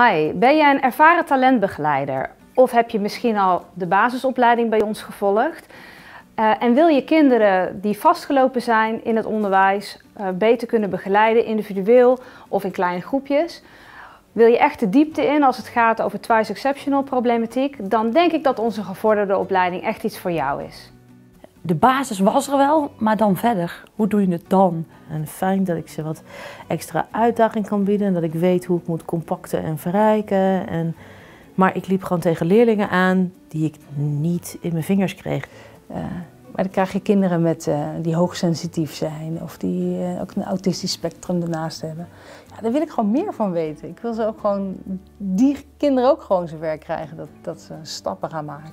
Hi, ben jij een ervaren talentbegeleider? Of heb je misschien al de basisopleiding bij ons gevolgd? Uh, en wil je kinderen die vastgelopen zijn in het onderwijs uh, beter kunnen begeleiden, individueel of in kleine groepjes? Wil je echt de diepte in als het gaat over twice exceptional problematiek? Dan denk ik dat onze gevorderde opleiding echt iets voor jou is. De basis was er wel, maar dan verder. Hoe doe je het dan? En fijn dat ik ze wat extra uitdaging kan bieden. En dat ik weet hoe ik moet compacten en verrijken. En, maar ik liep gewoon tegen leerlingen aan die ik niet in mijn vingers kreeg. Uh, maar dan krijg je kinderen met, uh, die hoogsensitief zijn of die uh, ook een autistisch spectrum ernaast hebben. Ja, daar wil ik gewoon meer van weten. Ik wil ze ook gewoon, die kinderen ook gewoon zover krijgen dat, dat ze stappen gaan maken.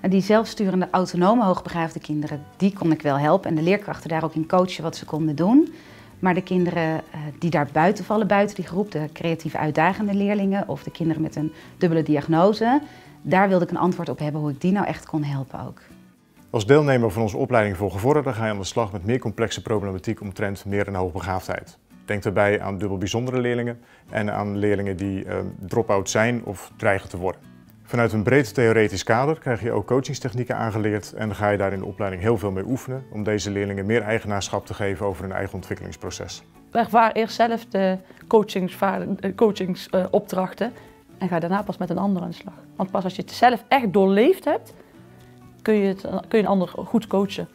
Die zelfsturende, autonome, hoogbegaafde kinderen, die kon ik wel helpen. En de leerkrachten daar ook in coachen wat ze konden doen. Maar de kinderen uh, die daar buiten vallen, buiten die groep, de creatief uitdagende leerlingen of de kinderen met een dubbele diagnose, daar wilde ik een antwoord op hebben hoe ik die nou echt kon helpen ook. Als deelnemer van onze opleiding voor gevorderden ga je aan de slag met meer complexe problematiek omtrent meer en hoogbegaafdheid. Denk daarbij aan dubbel bijzondere leerlingen en aan leerlingen die uh, drop-out zijn of dreigen te worden. Vanuit een breed theoretisch kader krijg je ook coachingstechnieken aangeleerd en ga je daar in de opleiding heel veel mee oefenen om deze leerlingen meer eigenaarschap te geven over hun eigen ontwikkelingsproces. Ervaar eerst zelf de coachingsopdrachten coachings, uh, en ga daarna pas met een ander aan de slag. Want pas als je het zelf echt doorleefd hebt, kun je, het, kun je een ander goed coachen.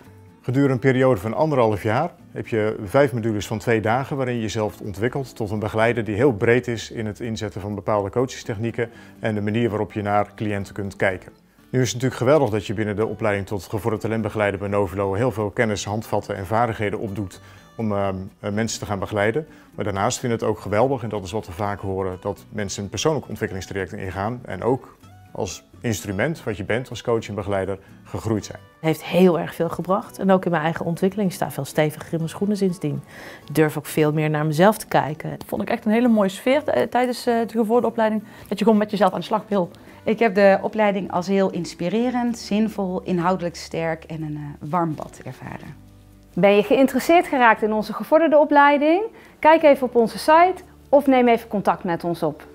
Gedurende een periode van anderhalf jaar heb je vijf modules van twee dagen waarin je jezelf ontwikkelt tot een begeleider die heel breed is in het inzetten van bepaalde coachingstechnieken en de manier waarop je naar cliënten kunt kijken. Nu is het natuurlijk geweldig dat je binnen de opleiding tot gevorderd talentbegeleider bij Novelo heel veel kennis, handvatten en vaardigheden opdoet om uh, mensen te gaan begeleiden. Maar daarnaast vind ik het ook geweldig, en dat is wat we vaak horen, dat mensen een persoonlijk ontwikkelingstraject ingaan en ook als instrument wat je bent als coach en begeleider gegroeid zijn. Het heeft heel erg veel gebracht. En ook in mijn eigen ontwikkeling. Ik sta veel steviger in mijn schoenen sindsdien. Ik durf ook veel meer naar mezelf te kijken. Dat vond ik echt een hele mooie sfeer tijdens eh, de gevorderde opleiding. Dat je gewoon met jezelf aan de slag wil. Ik heb de opleiding als heel inspirerend, zinvol, inhoudelijk sterk en een uh, warm bad ervaren. Ben je geïnteresseerd geraakt in onze gevorderde opleiding? Kijk even op onze site of neem even contact met ons op.